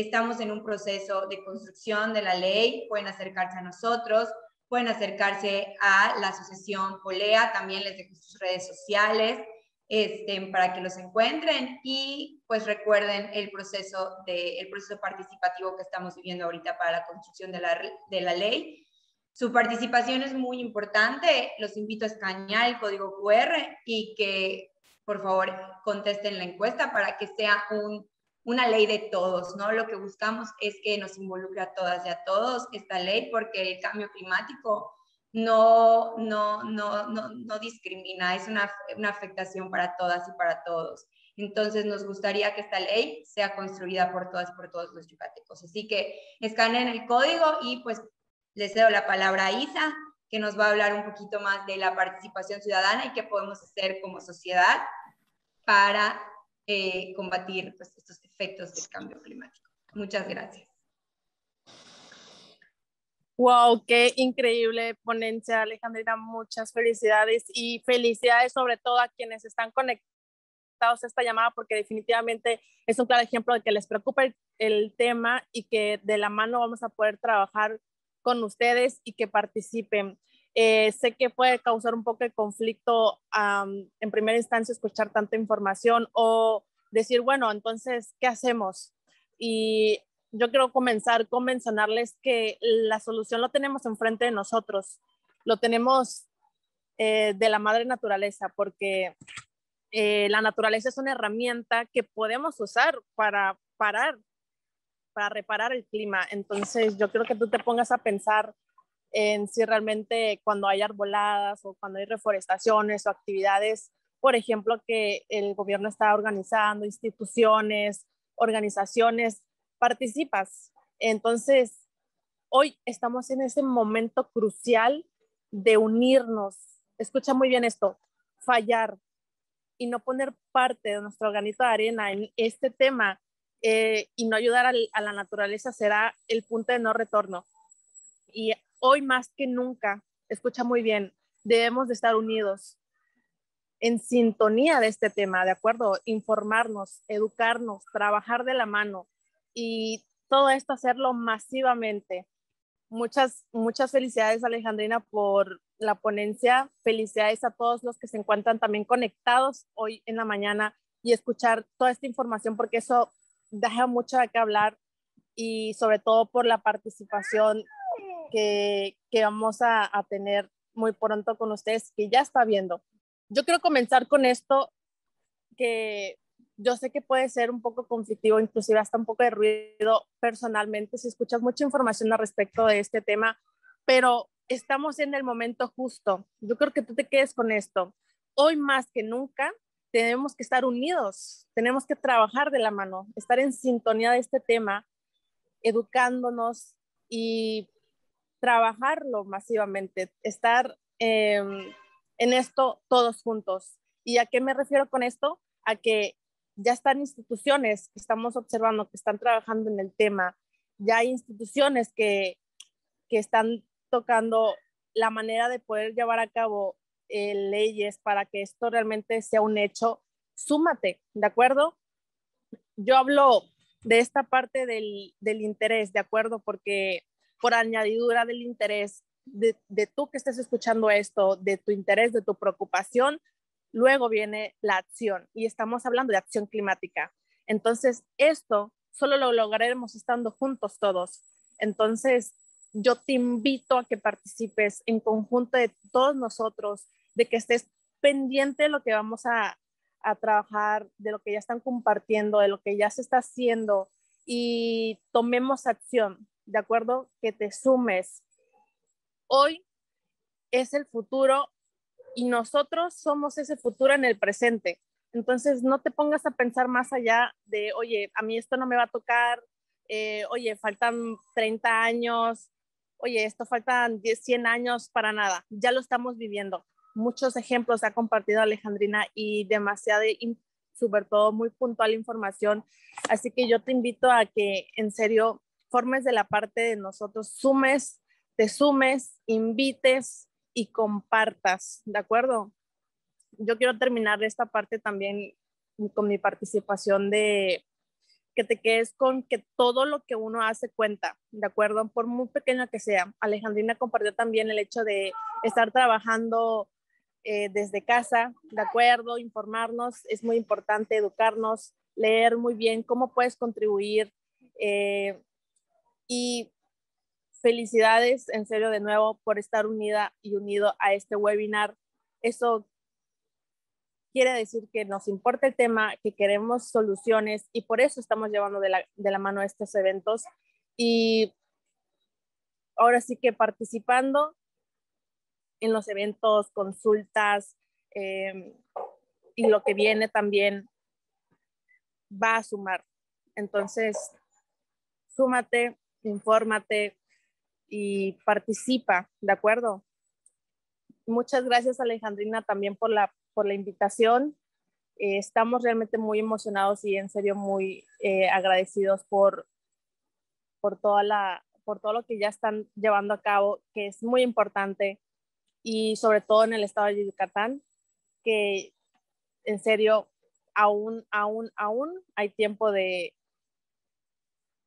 estamos en un proceso de construcción de la ley, pueden acercarse a nosotros, pueden acercarse a la asociación Polea, también les dejo sus redes sociales este, para que los encuentren y pues recuerden el proceso, de, el proceso participativo que estamos viviendo ahorita para la construcción de la, de la ley. Su participación es muy importante. Los invito a escanear el código QR y que por favor contesten la encuesta para que sea un, una ley de todos, ¿no? Lo que buscamos es que nos involucre a todas y a todos esta ley porque el cambio climático no, no, no, no, no discrimina, es una, una afectación para todas y para todos. Entonces nos gustaría que esta ley sea construida por todas por todos los yucatecos. Así que escaneen el código y pues les cedo la palabra a Isa, que nos va a hablar un poquito más de la participación ciudadana y qué podemos hacer como sociedad para eh, combatir pues, estos efectos del cambio climático. Muchas gracias. Wow, qué increíble ponencia, Alejandrina. Muchas felicidades y felicidades sobre todo a quienes están conectados a esta llamada, porque definitivamente es un claro ejemplo de que les preocupa el, tema y que de la mano vamos a poder trabajar con ustedes y que participen. Eh, sé que puede causar un poco de conflicto en primera instancia escuchar tanta información o decir, bueno, entonces, ¿qué hacemos? Y yo quiero comenzar con mencionarles que la solución lo tenemos enfrente de nosotros, lo tenemos eh, de la madre naturaleza, porque eh, la naturaleza es una herramienta que podemos usar para parar, para reparar el clima. Entonces, yo creo que tú te pongas a pensar en si realmente cuando hay arboladas o cuando hay reforestaciones o actividades, por ejemplo, que el gobierno está organizando, instituciones, organizaciones, participas. Entonces, hoy estamos en ese momento crucial de unirnos. Escucha muy bien esto, fallar y no poner parte de nuestro granito de arena en este tema eh, y no ayudar a la naturaleza será el punto de no retorno. Y hoy más que nunca, escucha muy bien, debemos de estar unidos en sintonía de este tema, ¿de acuerdo? Informarnos, educarnos, trabajar de la mano, y todo esto hacerlo masivamente. Muchas, muchas felicidades Alejandrina por la ponencia. Felicidades a todos los que se encuentran también conectados hoy en la mañana y escuchar toda esta información porque eso deja mucho de qué hablar y sobre todo por la participación que, que vamos a, a tener muy pronto con ustedes, que ya está viendo. Yo quiero comenzar con esto que yo sé que puede ser un poco conflictivo, inclusive hasta un poco de ruido personalmente si escuchas mucha información al respecto de este tema, pero estamos en el momento justo. Yo creo que tú te quedes con esto. Hoy más que nunca tenemos que estar unidos, tenemos que trabajar de la mano, estar en sintonía de este tema, educándonos y trabajarlo masivamente, estar em, en esto todos juntos. ¿Y a qué me refiero con esto? A que ya están instituciones que estamos observando que están trabajando en el tema, ya hay instituciones que, que están tocando la manera de poder llevar a cabo eh, leyes para que esto realmente sea un hecho, súmate, ¿de acuerdo? Yo hablo de esta parte del, del interés, ¿de acuerdo? Porque por añadidura del interés de, de tú que estés escuchando esto, de tu interés, de tu preocupación, Luego viene la acción y estamos hablando de acción climática. Entonces, esto solo lo lograremos estando juntos todos. Entonces, yo te invito a que participes en conjunto de todos nosotros, de que estés pendiente de lo que vamos a, a trabajar, de lo que ya están compartiendo, de lo que ya se está haciendo y tomemos acción, ¿de acuerdo? Que te sumes. Hoy es el futuro y nosotros somos ese futuro en el presente. Entonces, no te pongas a pensar más allá de, oye, a mí esto no me va a tocar, eh, oye, faltan 30 años, oye, esto faltan 10, 100 años para nada. Ya lo estamos viviendo. Muchos ejemplos ha compartido Alejandrina y demasiada, sobre todo muy puntual información. Así que yo te invito a que en serio formes de la parte de nosotros, sumes, te sumes, invites, y compartas, ¿de acuerdo? Yo quiero terminar esta parte también con mi participación de que te quedes con que todo lo que uno hace cuenta, ¿de acuerdo? Por muy pequeño que sea. Alejandrina compartió también el hecho de estar trabajando eh, desde casa, ¿de acuerdo? Informarnos, es muy importante educarnos, leer muy bien cómo puedes contribuir. Eh, y felicidades, en serio, de nuevo, por estar unida y unido a este webinar. Eso quiere decir que nos importa el tema, que queremos soluciones y por eso estamos llevando de la, mano estos eventos. Y ahora sí que participando en los eventos, consultas em, y lo que viene también va a sumar. Entonces, súmate, infórmate y participa, ¿de acuerdo? Muchas gracias Alejandrina también por la por la invitación. Eh, estamos realmente muy emocionados y en serio muy eh, agradecidos por, por, toda la, por todo lo que ya están llevando a cabo, que es muy importante y sobre todo en el estado de Yucatán, que en serio aún, aún, aún hay tiempo de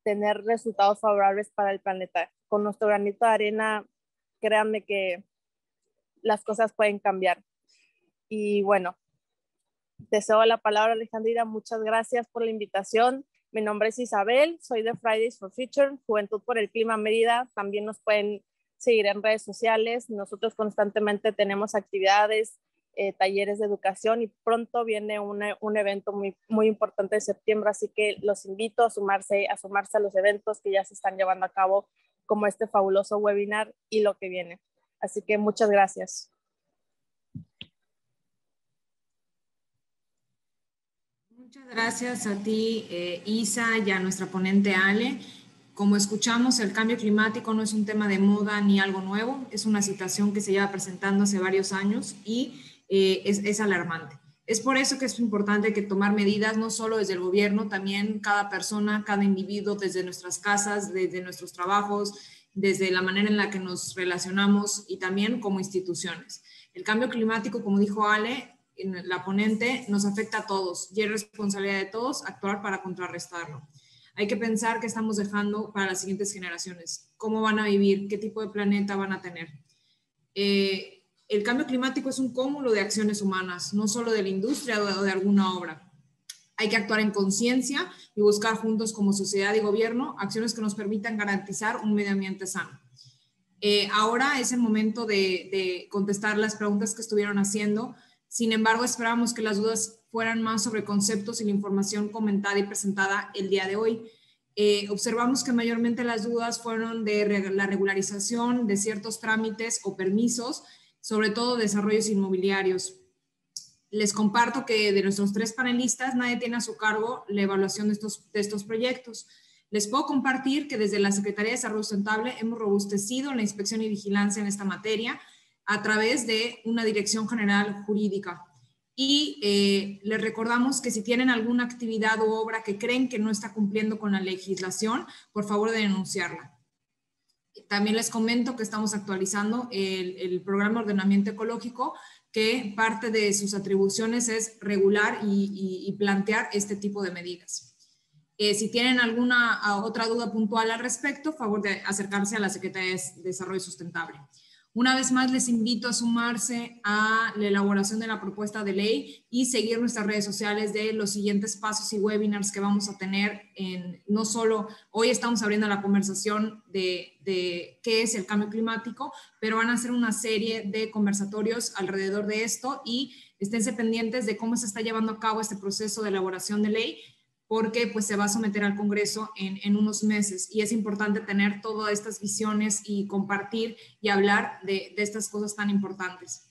tener resultados favorables para el planeta. Con nuestro granito de arena, créanme que las cosas pueden cambiar. Y bueno, deseo la palabra Alejandrina. Muchas gracias por la invitación. Mi nombre es Isabel, soy de Fridays for Future, Juventud por el Clima Mérida. También nos pueden seguir en redes sociales. Nosotros constantemente tenemos actividades, eh, talleres de educación y pronto viene un evento muy, muy importante de septiembre, así que los invito a sumarse, a sumarse a los eventos que ya se están llevando a cabo, como este fabuloso webinar y lo que viene. Así que muchas gracias. Muchas gracias a ti, eh, Isa, y a nuestra ponente Ale. Como escuchamos, el cambio climático no es un tema de moda ni algo nuevo, es una situación que se lleva presentando hace varios años y eh, es, es alarmante. Es por eso que es importante que tomar medidas, no solo desde el gobierno, también cada persona, cada individuo, desde nuestras casas, desde nuestros trabajos, desde la manera en la que nos relacionamos y también como instituciones. El cambio climático, como dijo Ale, la ponente, nos afecta a todos y es responsabilidad de todos actuar para contrarrestarlo. Hay que pensar qué estamos dejando para las siguientes generaciones, cómo van a vivir, qué tipo de planeta van a tener. Eh, el cambio climático es un cúmulo de acciones humanas, no solo de la industria o de alguna obra. Hay que actuar en conciencia y buscar juntos como sociedad y gobierno acciones que nos permitan garantizar un medio ambiente sano. Eh, ahora es el momento de, contestar las preguntas que estuvieron haciendo sin embargo, esperábamos que las dudas fueran más sobre conceptos y la información comentada y presentada el día de hoy. Eh, observamos que mayormente las dudas fueron de la regularización de ciertos trámites o permisos, sobre todo desarrollos inmobiliarios. Les comparto que de nuestros tres panelistas, nadie tiene a su cargo la evaluación de estos, de estos proyectos. Les puedo compartir que desde la Secretaría de Desarrollo Sustentable hemos robustecido la inspección y vigilancia en esta materia, a través de una dirección general jurídica. Y eh, les recordamos que si tienen alguna actividad o obra que creen que no está cumpliendo con la legislación, por favor de denunciarla. También les comento que estamos actualizando el, programa de ordenamiento ecológico, que parte de sus atribuciones es regular y, plantear este tipo de medidas. Eh, si tienen alguna otra duda puntual al respecto, favor de acercarse a la Secretaría de Desarrollo Sustentable. Una vez más, les invito a sumarse a la elaboración de la propuesta de ley y seguir nuestras redes sociales de los siguientes pasos y webinars que vamos a tener. En, no solo hoy estamos abriendo la conversación de, qué es el cambio climático, pero van a ser una serie de conversatorios alrededor de esto y esténse pendientes de cómo se está llevando a cabo este proceso de elaboración de ley porque pues se va a someter al Congreso en, unos meses y es importante tener todas estas visiones y compartir y hablar de, estas cosas tan importantes.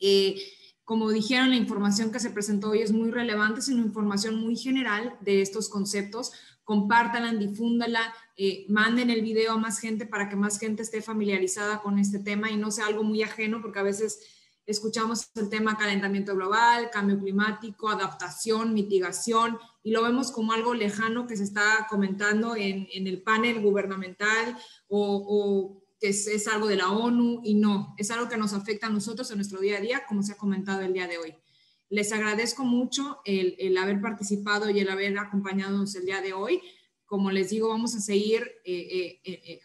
Eh, como dijeron, la información que se presentó hoy es muy relevante, es una información muy general de estos conceptos. Compártanla, difúndala, eh, manden el video a más gente para que más gente esté familiarizada con este tema y no sea algo muy ajeno, porque a veces escuchamos el tema calentamiento global, cambio climático, adaptación, mitigación, y lo vemos como algo lejano que se está comentando en, el panel gubernamental o, que es, algo de la ONU, y no, es algo que nos afecta a nosotros en nuestro día a día, como se ha comentado el día de hoy. Les agradezco mucho el, haber participado y el haber acompañado el día de hoy. Como les digo, vamos a seguir eh, eh, eh,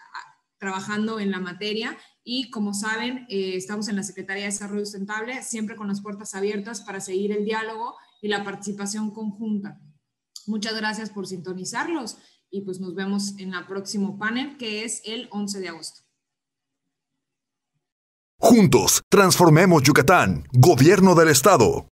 trabajando en la materia y como saben, estamos en la Secretaría de Desarrollo Sustentable, siempre con las puertas abiertas para seguir el diálogo y la participación conjunta. Muchas gracias por sintonizarlos y pues nos vemos en el próximo panel que es el 11 de agosto. Juntos, transformemos Yucatán, Gobierno del Estado.